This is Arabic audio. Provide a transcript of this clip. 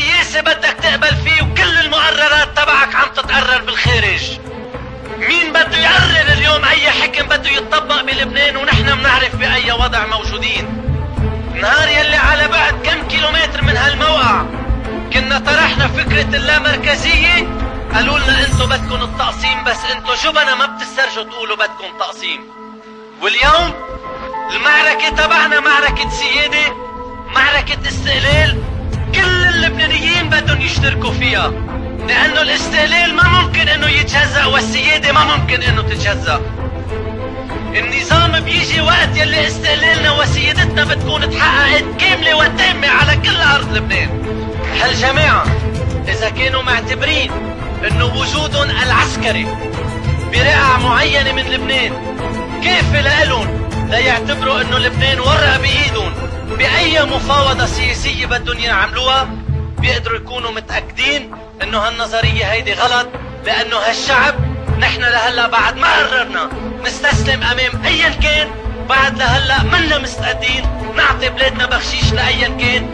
سياسي بدك تقبل فيه وكل المقررات تبعك عم تتقرر بالخارج. مين بده يقرر اليوم أي حكم بده يتطبق بلبنان ونحن بنعرف بأي وضع موجودين؟ نهار يلي على بعد كم كيلومتر من هالموقع. كنا طرحنا فكرة اللامركزية. قالوا لنا انتو بدكم التقسيم بس انتو جبنا ما بتسترجوا تقولوا بدكم تقسيم. واليوم المعركة تبعنا معركة سيادة معركة استقلال بدهم يشتركوا فيها. لأنه الاستقلال ما ممكن إنه يتجزأ والسيادة ما ممكن إنه تتجزأ. النظام بيجي وقت يلي استقلالنا وسيادتنا بتكون تحققت كاملة وتامة على كل أرض لبنان. هالجماعة إذا كانوا معتبرين إنه وجودهم العسكري برقع معينة من لبنان كافي لإلهم ليعتبروا إنه لبنان ورق بإيدهم بأي مفاوضة سياسية بدهم يعملوها. بيقدروا يكونوا متأكدين إنه هالنظرية هيدي غلط لأنه هالشعب نحن لهلأ بعد ما قررنا نستسلم أمام ايا كان بعد لهلأ منا مستعدين نعطي بلادنا بخشيش لايا كان.